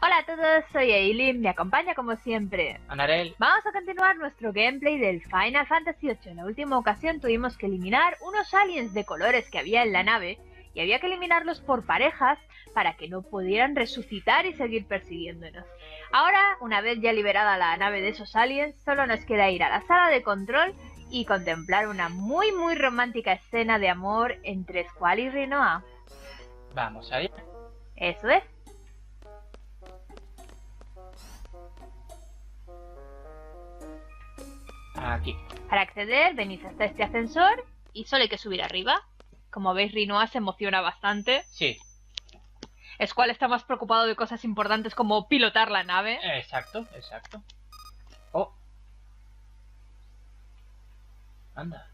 Hola a todos, soy Eileen, me acompaña como siempre. Anarel. Vamos a continuar nuestro gameplay del Final Fantasy VIII. En la última ocasión tuvimos que eliminar unos aliens de colores que había en la nave y había que eliminarlos por parejas para que no pudieran resucitar y seguir persiguiéndonos. Ahora, una vez ya liberada la nave de esos aliens, solo nos queda ir a la sala de control y contemplar una muy muy romántica escena de amor entre Squall y Rinoa. Vamos allá. Eso es. Aquí. Para acceder, venís hasta este ascensor y solo hay que subir arriba. Como veis, Rinoa se emociona bastante. Sí, Squall está más preocupado de cosas importantes como pilotar la nave. exacto, exacto. Oh. Anda.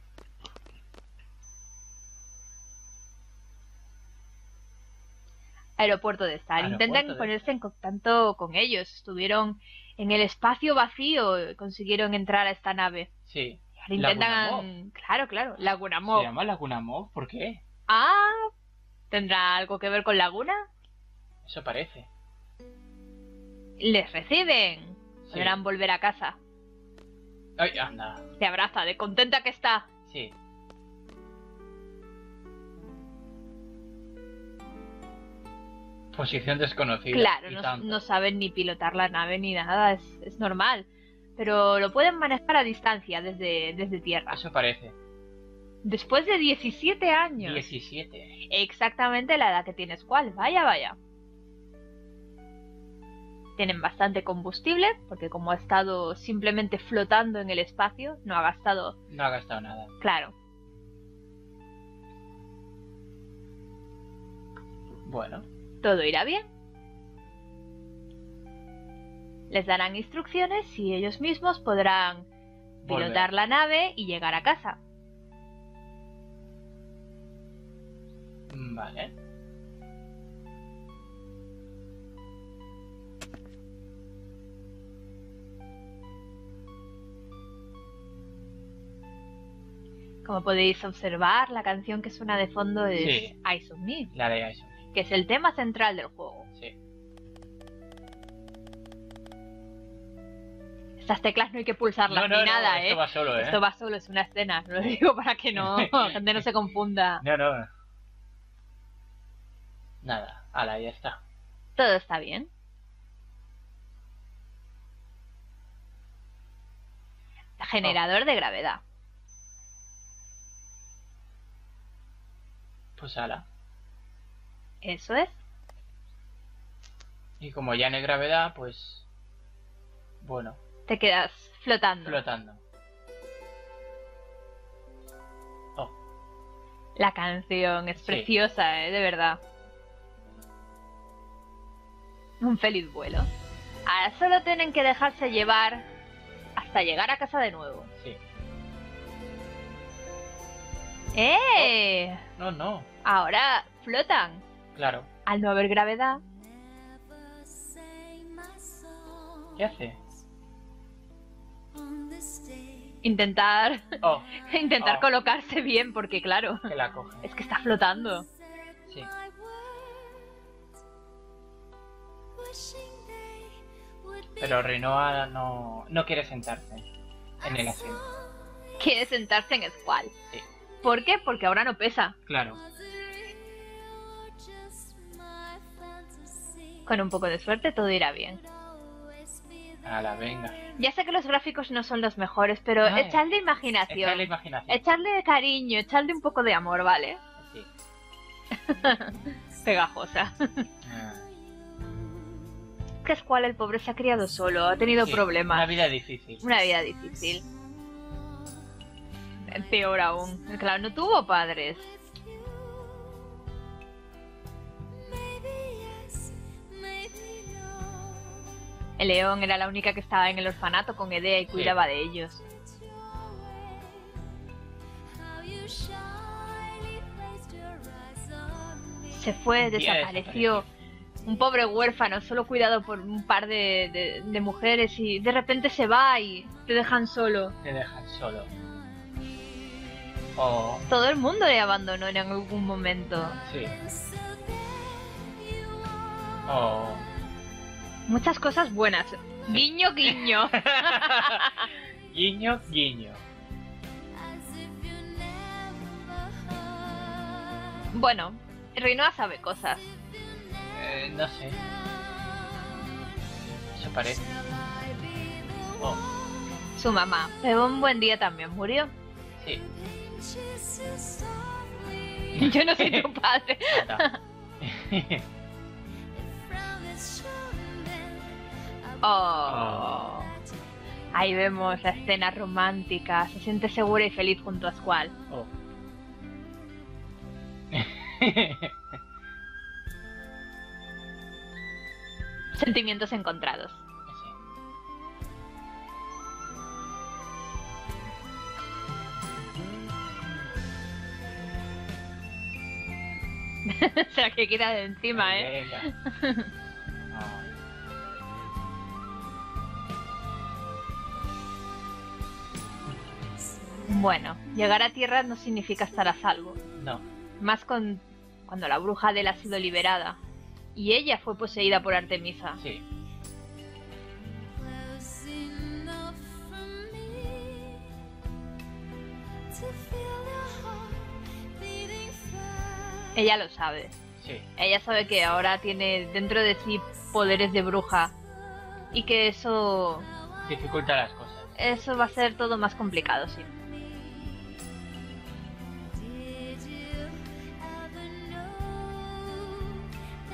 Aeropuerto de Star. Aeropuerto Intentan de ponerse en contacto con ellos. Estuvieron en el espacio vacío consiguieron entrar a esta nave. Sí. Ahora intentan. Claro, claro. Laguna ¿Se llama Laguna Mob? ¿Por qué? Ah. ¿Tendrá algo que ver con Laguna? Eso parece. Les reciben. Sí. Podrán volver a casa. Ay, anda. Te abraza, de contenta que está. Sí. Posición desconocida. Claro, no saben ni pilotar la nave ni nada, es, es normal. Pero lo pueden manejar a distancia desde, desde tierra. Eso parece. Después de 17 años. 17. Exactamente la edad que tienes cuál. Vaya, vaya. Tienen bastante combustible, porque como ha estado simplemente flotando en el espacio, no ha gastado. No ha gastado nada. Claro. Bueno. Todo irá bien. Les darán instrucciones y ellos mismos podrán Volver. pilotar la nave y llegar a casa. Vale. Como podéis observar, la canción que suena de fondo es Sí. Eyes on Me, La de eso. Que es el tema central del juego. Sí. Estas teclas no hay que pulsarlas No, no, ni no, nada, esto ¿eh? va solo, ¿eh? Esto va solo, es una escena. Lo digo para que no, la gente no se confunda. No, no. Nada. Ala, ya está. Todo está bien. Generador de gravedad. Pues ala. Eso es. Y como ya no hay gravedad, pues... Bueno, Te quedas flotando. flotando. Oh, La canción es Sí. preciosa, ¿eh? de verdad. Un feliz vuelo. Ahora solo tienen que dejarse llevar hasta llegar a casa de nuevo. sí. ¡Eh! No, no. Ahora flotan. Claro. Al no haber gravedad, ¿Qué hace? intentar Oh, intentar Oh. colocarse bien, porque claro, que la coge. es que está flotando. Sí. Pero Renoa no, no quiere sentarse en el asiento. Quiere sentarse en Squall. Sí. ¿Por qué? Porque ahora no pesa. Claro. Con un poco de suerte todo irá bien. Ala, venga. Ya sé que los gráficos no son los mejores, pero Ay. echadle imaginación. Echarle imaginación. Echarle cariño, echarle un poco de amor, ¿vale? Sí. Pegajosa. Ah, que Squall, el pobre, se ha criado solo, ha tenido sí, problemas. Una vida difícil. Una vida difícil. Peor aún. Claro, no tuvo padres. León era la única que estaba en el orfanato con Edea y cuidaba de ellos. Se fue, desapareció. Un pobre huérfano, solo cuidado por un par de, de- de mujeres y de repente se va y te dejan solo. Te dejan solo. Oh, Todo el mundo le abandonó en algún momento. sí. Oh. Muchas cosas buenas. Guiño, guiño. guiño, guiño. Bueno, Rinoa sabe cosas. Eh, no sé. Eso parece. Oh, Su mamá, pero un buen día también murió. sí. Yo no soy tu padre. Oh. Ahí vemos la escena romántica. Se siente segura y feliz junto a Squall. Oh. Sentimientos encontrados. Se la que quita de encima, ¿eh? Venga. Bueno, llegar a tierra no significa estar a salvo. No. Más con cuando la bruja Adele ha sido liberada. Y ella fue poseída por Artemisa. Sí. Ella lo sabe. Sí. Ella sabe que ahora tiene dentro de sí poderes de bruja. Y que eso. Dificulta las cosas. Eso va a ser todo más complicado, sí.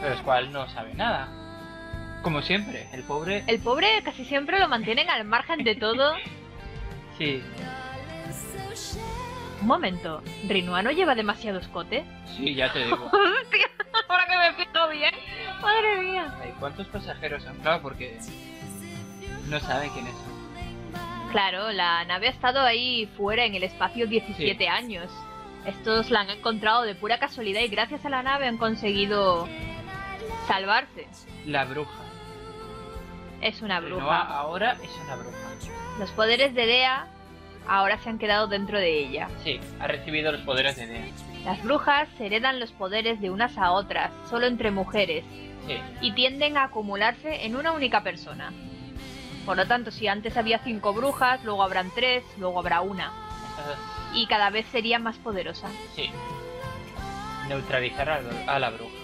Pero Squall no sabe nada. Como siempre, el pobre. El pobre casi siempre lo mantienen al margen de todo. Sí, Un momento, ¿Rinua no lleva demasiado escote? sí, ya te digo. Hostia, ahora que me fijo bien. Madre mía. Ay, ¿Cuántos pasajeros han Claro, porque no sabe quiénes son. Claro, la nave ha estado ahí fuera en el espacio 17 Sí. años. Estos la han encontrado de pura casualidad y gracias a la nave han conseguido salvarse. La bruja. Es una Renoa bruja. ahora es una bruja. Los poderes de Dea ahora se han quedado dentro de ella. Sí, ha recibido los poderes de Dea. Las brujas heredan los poderes de unas a otras, solo entre mujeres, Sí, y tienden a acumularse en una única persona. Por lo tanto, si antes había cinco brujas, luego habrán tres, luego habrá una. Y cada vez sería más poderosa. sí. Neutralizar a la bruja.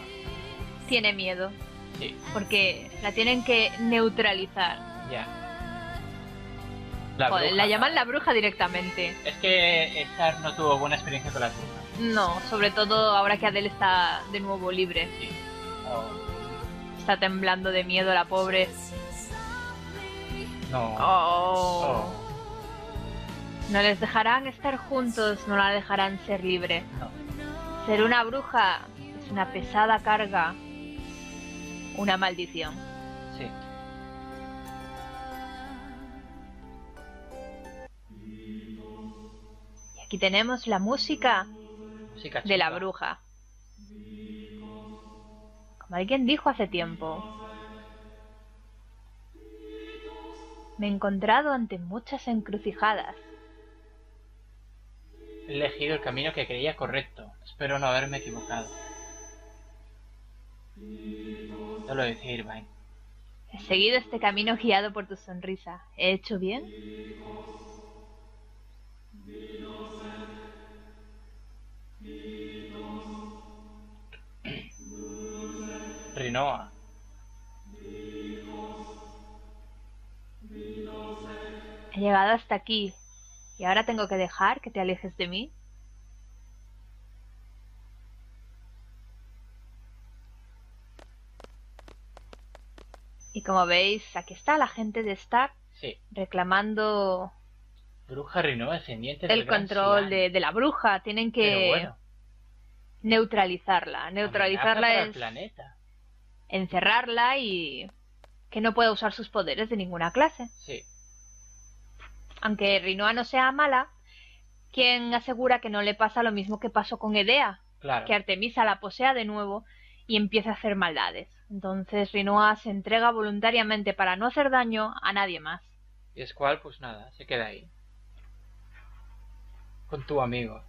Tiene miedo, Sí, porque la tienen que neutralizar. ya. La Joder, bruja. la llaman la bruja directamente. Es que Star no tuvo buena experiencia con las brujas. No, sobre todo ahora que Adele está de nuevo libre. Sí. Oh, Está temblando de miedo la pobre. no. Oh. Oh, No les dejarán estar juntos, no la dejarán ser libre. no. Ser una bruja es una pesada carga, una maldición. Sí. Y aquí tenemos la música Música de la bruja. Como alguien dijo hace tiempo, me he encontrado ante muchas encrucijadas. He elegido el camino que creía correcto. Espero no haberme equivocado. Solo. He seguido este camino guiado por tu sonrisa. ¿He hecho bien? Rinoa. He llegado hasta aquí y ahora tengo que dejar que te alejes de mí. Como veis, aquí está la gente de Star Sí. reclamando Bruja el control de, de la bruja. Tienen que bueno, neutralizarla. Neutralizarla el es planeta. encerrarla y que no pueda usar sus poderes de ninguna clase. Sí. Aunque Rinoa no sea mala, quien asegura que no le pasa lo mismo que pasó con Edea, Claro. que Artemisa la posea de nuevo y empieza a hacer maldades. Entonces Rinoa se entrega voluntariamente para no hacer daño a nadie más. Y Squall, pues nada, se queda ahí. Con tu amigo.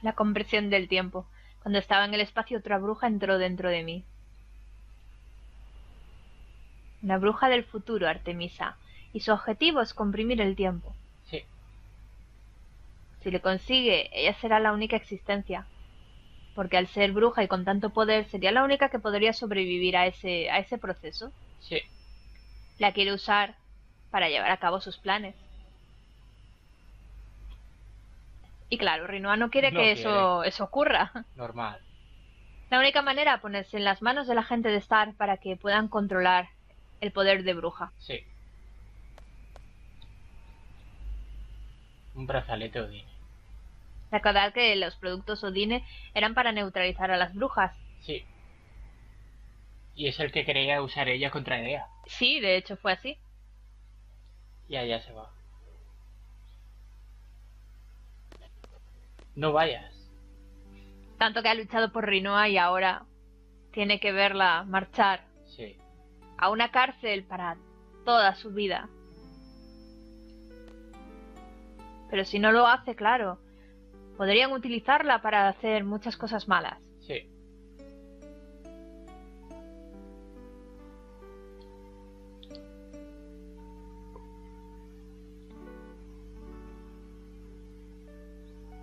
La compresión del tiempo. Cuando estaba en el espacio otra bruja entró dentro de mí. Una bruja del futuro, Artemisa, y su objetivo es comprimir el tiempo. Si le consigue, ella será la única existencia. Porque al ser bruja y con tanto poder, sería la única que podría sobrevivir a ese, a ese proceso. Sí. La quiere usar para llevar a cabo sus planes. Y claro, Rinoa no quiere No que quiere. Eso, eso ocurra. Normal. La única manera ponerse en las manos de la gente de Star para que puedan controlar el poder de bruja. Sí. Un brazalete Odine. Recordar que los productos Odine eran para neutralizar a las brujas. Sí. Y es el que quería usar ella contra Edea. Sí, de hecho fue así. Y allá se va. No vayas. Tanto que ha luchado por Rinoa y ahora tiene que verla marchar Sí. a una cárcel para toda su vida. Pero si no lo hace, claro, podrían utilizarla para hacer muchas cosas malas. Sí.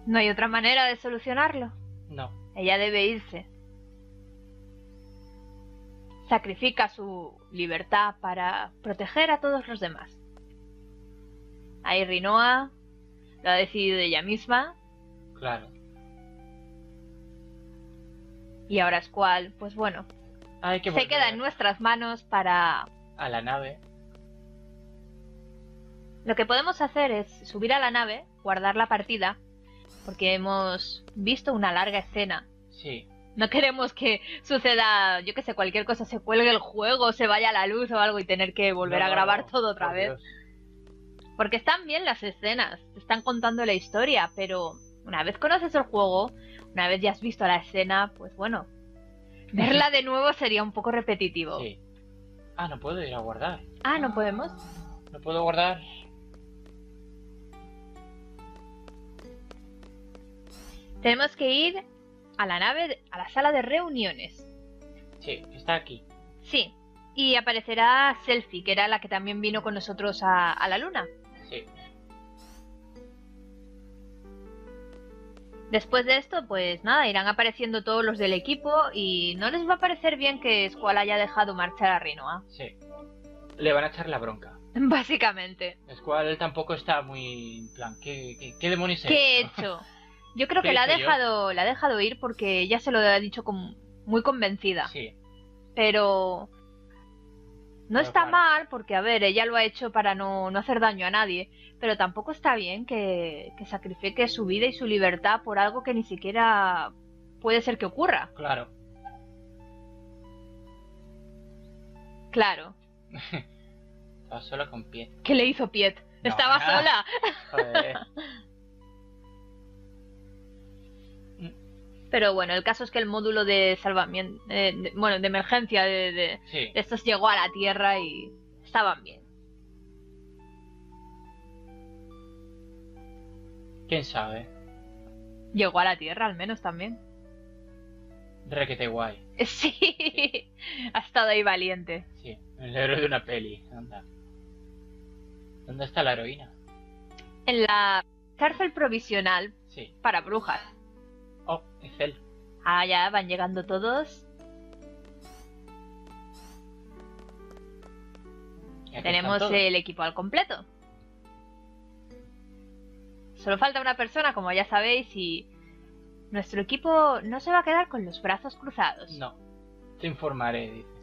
No hay otra manera de solucionarlo. No. Ella debe irse. Sacrifica su libertad para proteger a todos los demás. Ahí Rinoa lo ha decidido ella misma Claro. y ahora Squall, pues bueno, Hay que se queda en nuestras manos para... a la nave. Lo que podemos hacer es subir a la nave, guardar la partida, porque hemos visto una larga escena. Sí. No queremos que suceda, yo que sé, cualquier cosa, se cuelgue el juego, se vaya la luz o algo y tener que volver No, a grabar todo otra vez. Dios. Porque están bien las escenas, te están contando la historia, pero una vez conoces el juego, una vez ya has visto la escena, pues bueno, verla de nuevo sería un poco repetitivo. Sí. Ah, no puedo ir a guardar. Ah, ¿no podemos? No puedo guardar. Tenemos que ir a la nave, a la sala de reuniones. Sí, está aquí. Sí, y aparecerá Selfie, que era la que también vino con nosotros a, a la luna. Sí. Después de esto, pues nada, irán apareciendo todos los del equipo y no les va a parecer bien que Squall haya dejado marchar a Rinoa. Sí. Le van a echar la bronca. Básicamente. Squall tampoco está muy en plan. ¿Qué, qué, qué demonios es ¿Qué he esto? hecho? Yo creo ¿Qué que la ha yo? dejado, la ha dejado ir porque ella se lo ha dicho con, muy convencida. Sí. Pero no está claro. mal porque, a ver, ella lo ha hecho para no, no hacer daño a nadie. Pero tampoco está bien que, que sacrifique su vida y su libertad por algo que ni siquiera puede ser que ocurra. Claro. Claro. Estaba solo con pie. ¿Qué le hizo Piet? No, Estaba nada. sola. Joder. Pero bueno, el caso es que el módulo de salvamiento, eh, de- bueno, de emergencia de, de- Sí. de estos llegó a la Tierra y estaban bien. ¿Quién sabe? Llegó a la Tierra al menos también. Requete guay. Sí, ha estado ahí valiente. Sí. El héroe de una peli. Anda. ¿Dónde está la heroína? En la cárcel provisional Sí. para brujas. Oh, es él. Ah, ya van llegando todos. Tenemos el equipo al completo. Solo falta una persona, como ya sabéis, y nuestro equipo no se va a quedar con los brazos cruzados. No. Te informaré, dice.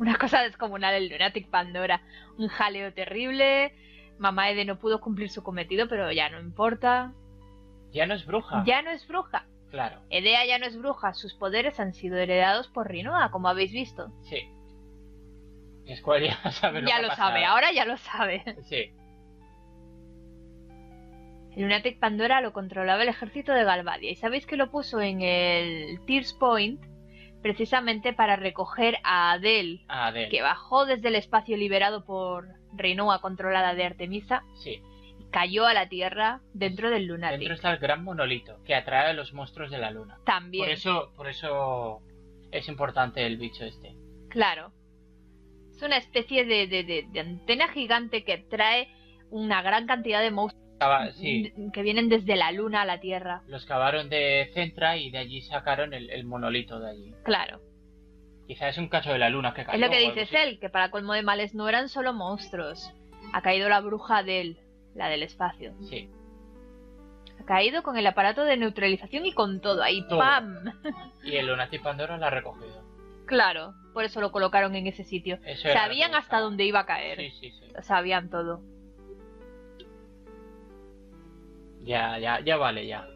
Una cosa descomunal el Lunatic Pandora. Un jaleo terrible. Mamá Ede no pudo cumplir su cometido, pero ya no importa. Ya no es bruja. Ya no es bruja. Claro. Edea ya no es bruja. Sus poderes han sido heredados por Rinoa, como habéis visto. Sí. Y Squall ya sabe lo ya que lo pasado. sabe, ahora ya lo sabe. Sí. El Lunatic Pandora lo controlaba el ejército de Galvadia. Y sabéis que lo puso en el Tears Point precisamente para recoger a Adele, de él. que bajó desde el espacio liberado por Rinoa controlada de Artemisa. Sí. Cayó a la Tierra dentro del Lunatic. Dentro está el gran monolito que atrae a los monstruos de la luna. También. Por eso, por eso es importante el bicho este. Claro. Es una especie de, de, de- de antena gigante que trae una gran cantidad de monstruos Cava- sí, que vienen desde la Luna a la Tierra. los cavaron de Centra y de allí sacaron el, el monolito de allí. Claro. Quizá es un cacho de la luna que cayó. Es lo que dice él, que para colmo de males no eran solo monstruos. Ha caído la bruja de él, la del espacio. Sí, Ha caído con el aparato de neutralización y con todo ahí. Todo. ¡Pam! y el Lunatic Pandora la ha recogido. Claro, por eso lo colocaron en ese sitio. Eso Sabían hasta dónde iba a caer. Sí, sí, sí. Sabían todo. Ya, ya, ya vale, ya.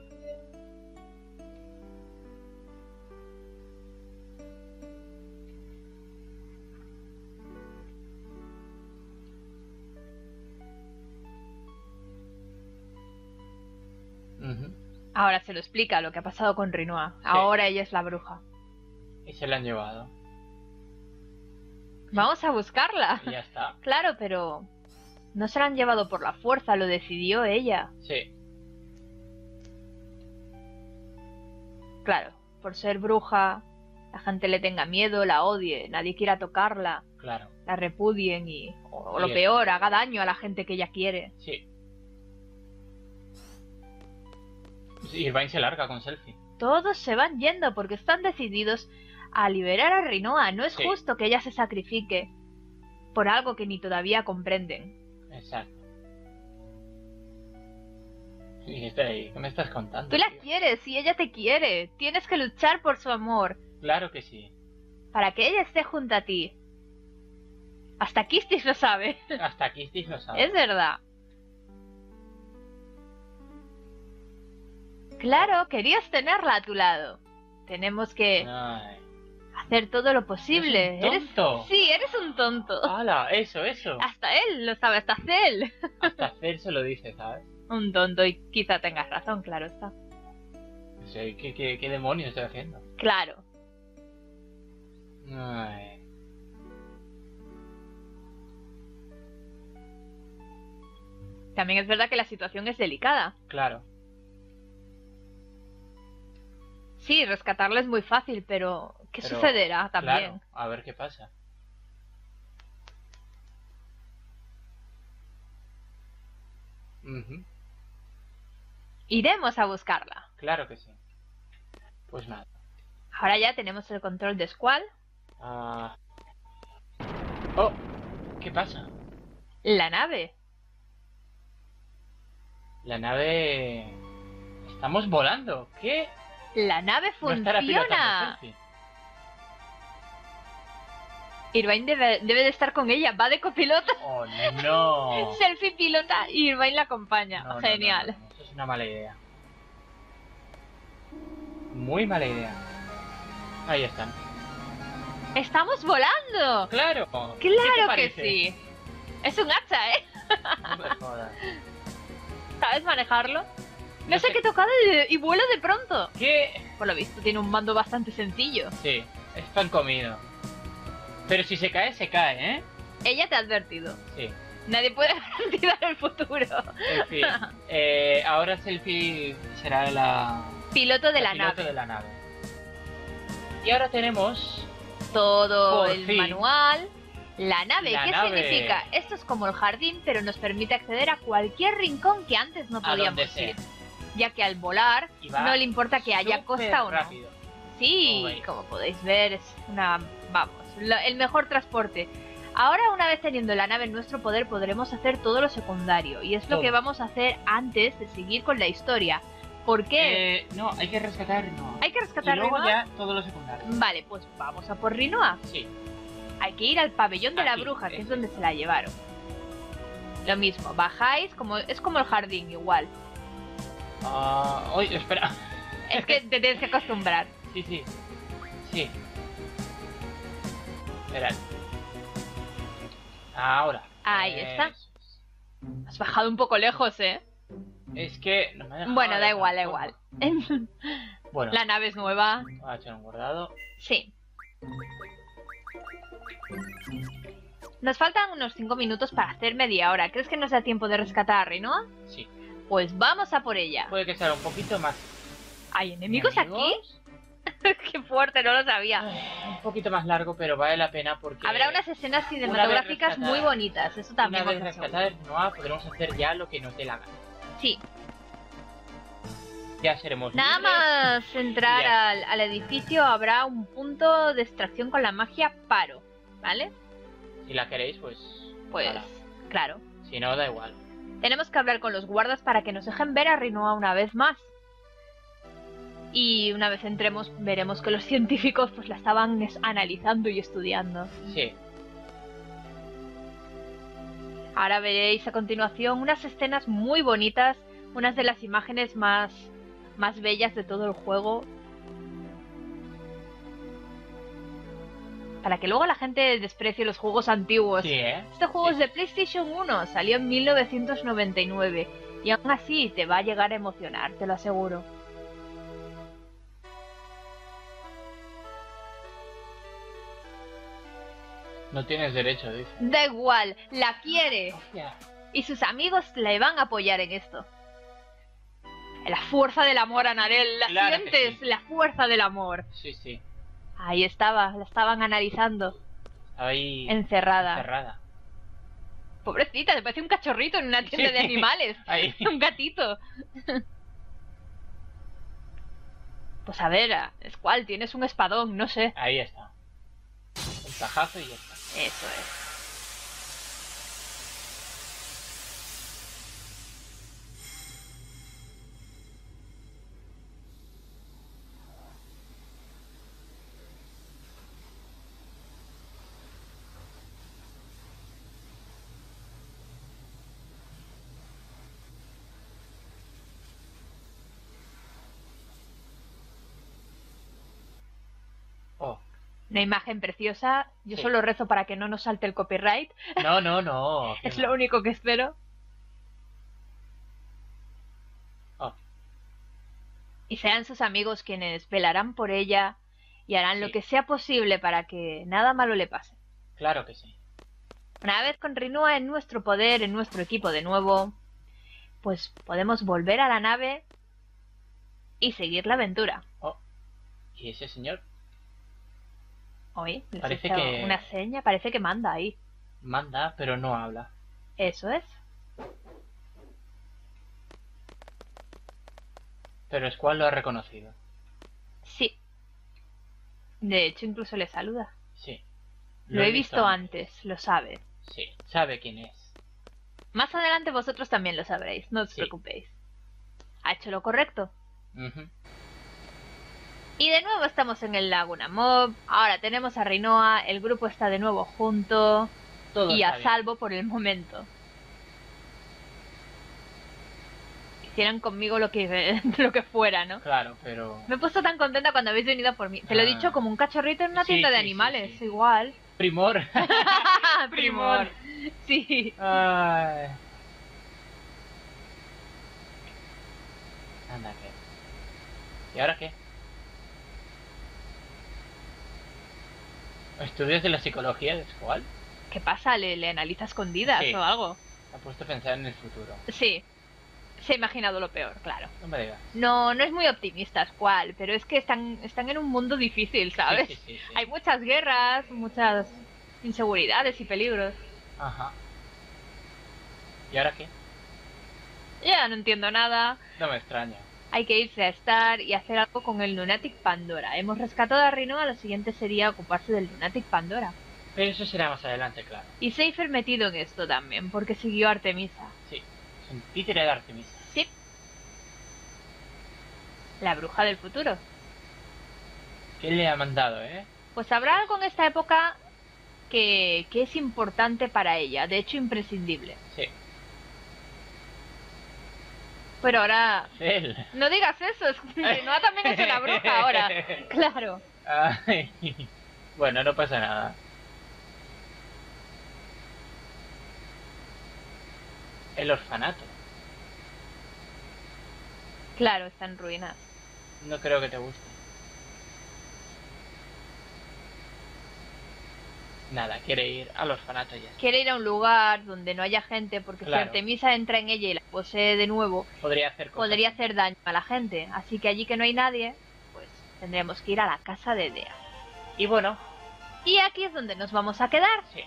Ahora se lo explica lo que ha pasado con Rinoa. Ahora ella es la bruja. Y se la han llevado. Vamos a buscarla. Y ya está. Claro, pero no se la han llevado por la fuerza, lo decidió ella. Sí, Claro, por ser bruja, la gente le tenga miedo, la odie, nadie quiera tocarla, claro. la repudien y, o, o lo peor, haga daño a la gente que ella quiere. Sí. Irvine se larga con selfie. Todos se van yendo porque están decididos a liberar a Rinoa. No es Sí. justo que ella se sacrifique por algo que ni todavía comprenden. Exacto. ¿qué me estás contando? Tú la tío? quieres y ella te quiere. Tienes que luchar por su amor. Claro que sí. para que ella esté junto a ti. Hasta Kistis lo sabe. Hasta Kistis lo sabe. Es verdad. Claro, querías tenerla a tu lado. Tenemos que Ay. hacer todo lo posible. ¿Eres un tonto? Sí, eres un tonto. ¡Hala! Eso, eso. Hasta él lo sabe, hasta él. Hasta hacer se lo dice, ¿sabes? Un tonto y quizá tengas razón, claro está. O sea, ¿qué, qué, qué demonios estoy haciendo? Claro. Ay. También es verdad que la situación es delicada. Claro. Sí, rescatarla es muy fácil, pero ¿qué Pero, sucederá también? Claro, a ver qué pasa. Iremos a buscarla. Claro que sí. Pues nada. Ahora ya tenemos el control de Squall. Ah. Oh, ¿qué pasa? La nave. La nave... Estamos volando. ¿Qué? La nave funciona. Irvine debe, debe de estar con ella. Va de copiloto. Oh, no. Selfie pilota y Irvine la acompaña. No, Genial. no, Eso es una mala idea. Muy mala idea. Ahí están. ¡Estamos volando! ¡Claro! ¿Qué te ¡Claro que sí! Es un hacha, ¿eh? No me jodas. ¿Sabes manejarlo? No, sé qué tocado y, y vuela de pronto. ¿Qué? Por lo visto tiene un mando bastante sencillo. Sí, es pan comido. Pero si se cae, se cae, ¿eh? Ella te ha advertido. Sí. Nadie puede garantizar el futuro. En fin. eh, ahora Selfie será la... Piloto de la, piloto nave. de la nave. Y ahora tenemos... Todo el fin. manual. La nave, La ¿qué nave. significa? Esto es como el jardín, pero nos permite acceder a cualquier rincón que antes no podíamos sea. Ya que al volar no le importa que haya costa o no. rápido. Sí, Como podéis ver, es una. Vamos, la- el mejor transporte. Ahora, una vez teniendo la nave en nuestro poder, podremos hacer todo lo secundario. Y es lo que vamos a hacer antes de seguir con la historia. ¿Por qué? Eh, no, hay que rescatar no. ¿Hay que Y rescatar luego Rinoa? ya todo lo secundario. Vale, pues vamos a por Rinoa. Sí. Hay que ir al pabellón de la bruja, que es donde se la llevaron. Lo mismo, bajáis, como es como el jardín igual. Ah, oye, espera. Es que te tienes que acostumbrar. Sí, sí. Sí. Esperad. Ahora. Ahí está. es. Has bajado un poco lejos, ¿eh? Es que no me Bueno, da igual, da igual. Bueno, la nave es nueva. voy a echar un guardado. Sí. Nos faltan unos 5 minutos para hacer media hora. ¿Crees que nos da tiempo de rescatar a Rinoa? Sí. Pues vamos a por ella. Puede que sea un poquito más. ¿Hay enemigos, ¿Enemigos? aquí? Qué fuerte, no lo sabía. Ay, Un poquito más largo, pero vale la pena porque. Habrá unas escenas cinematográficas muy bonitas, eso también Una vez lo aseguro. rescatada Noah, podremos hacer ya lo que nos dé la gana. Sí, Ya seremos. nada libres. más entrar al, al edificio habrá un punto de extracción con la magia paro, ¿vale? Si la queréis, pues. Pues, claro. Si no, da igual. Tenemos que hablar con los guardas para que nos dejen ver a Rinoa una vez más. Y una vez entremos veremos que los científicos pues la estaban es- analizando y estudiando. Sí. Ahora veréis a continuación unas escenas muy bonitas, unas de las imágenes más, más bellas de todo el juego. Para que luego la gente desprecie los juegos antiguos. Sí, ¿eh? Este juego Sí. es de PlayStation 1, salió en 1999 y aún así te va a llegar a emocionar, te lo aseguro. No tienes derecho, dice. Da igual, la quiere Hostia. y sus amigos le van a apoyar en esto. La fuerza del amor, Anarel, la Claro sientes, sí. la fuerza del amor. Sí, sí. Ahí estaba, la estaban analizando, Estaba ahí. encerrada. Encerrada. Pobrecita, te parece un cachorrito en una tienda Sí. de animales. Ahí. un gatito. Pues a ver, es cual, tienes un espadón, no sé. Ahí está. Un tajazo y ya está. Eso es. Oh. Una imagen preciosa. Yo Sí. solo rezo para que no nos salte el copyright. No, no, no. Es lo único que espero. Oh. Y sean sus amigos quienes velarán por ella y harán lo que sea posible para que nada malo le pase. Claro que sí. Una vez con Rinua en nuestro poder, en nuestro equipo de nuevo, pues podemos volver a la nave y seguir la aventura. Oh. ¿Y ese señor? Oye, les he Parece que- una seña, parece que manda ahí. Manda, pero no habla. Eso es. Pero Squall lo ha reconocido. Sí. De hecho, incluso le saluda. Sí. Lo, he visto antes, lo sabe. Sí, sabe quién es. Más adelante vosotros también lo sabréis, no os Sí. preocupéis. Ha hecho lo correcto. Y de nuevo estamos en el Laguna Mob. Ahora tenemos a Rinoa, el grupo está de nuevo junto Todo y a bien. salvo por el momento. Hicieran conmigo lo que, lo que fuera, ¿no? Claro, pero. Me he puesto tan contenta cuando habéis venido por mí. Te lo he Ah. dicho como un cachorrito en una Sí, tienda de sí, animales, sí. igual. Primor. Primor. Sí. Ay. Anda, ¿qué? ¿Y ahora qué? ¿Estudios de la psicología de Squall? ¿Qué pasa? ¿Le, le analiza escondidas Sí. o algo? Ha puesto a pensar en el futuro. Sí. Se ha imaginado lo peor, claro. No me digas. No, no es muy optimista, cual, pero es que están, están en un mundo difícil, ¿sabes? Sí, sí. Hay muchas guerras, muchas inseguridades y peligros. Ajá. ¿Y ahora qué? Ya no entiendo nada. No me extraña. Hay que irse a Star y hacer algo con el Lunatic Pandora. Hemos rescatado a Rinoa, lo siguiente sería ocuparse del Lunatic Pandora. Pero eso será más adelante, claro. Y Seifer metido en esto también, porque siguió a Artemisa. Sí. Es un títere de Artemisa. Sí. La bruja del futuro. ¿Qué le ha mandado, eh? Pues habrá algo en esta época que, que es importante para ella, de hecho imprescindible. Sí. Pero ahora, Él. no digas eso, es que Noah también es una bruja ahora. Claro. Ay. Bueno, no pasa nada. El orfanato. Claro, está en ruinas. No creo que te guste. Nada, quiere ir al orfanato ya. Quiere ir a un lugar donde no haya gente, porque si Artemisa entra en ella y la posee de nuevo, podría hacer, podría hacer daño a la gente. Así que allí que no hay nadie, pues tendremos que ir a la casa de Dea. Y bueno. Y aquí es donde nos vamos a quedar. Sí.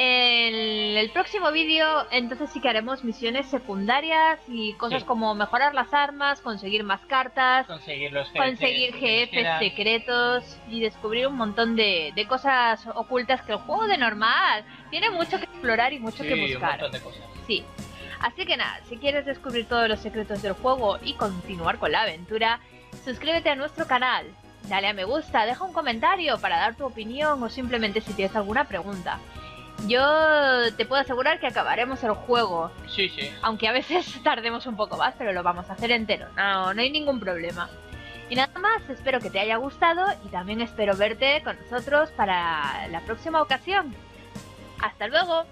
En el próximo vídeo, entonces sí que haremos misiones secundarias y cosas como mejorar las armas, conseguir más cartas, conseguir, los conseguir jefes secretos y descubrir un montón de, cosas ocultas que el juego de normal tiene mucho que explorar y mucho que buscar. Sí. Así que nada, si quieres descubrir todos los secretos del juego y continuar con la aventura, suscríbete a nuestro canal, dale a me gusta, deja un comentario para dar tu opinión o simplemente si tienes alguna pregunta. Yo te puedo asegurar que acabaremos el juego. Sí, sí. Aunque a veces tardemos un poco más, pero lo vamos a hacer entero. No, no hay ningún problema. Y nada más, espero que te haya gustado y también espero verte con nosotros para la próxima ocasión. ¡Hasta luego!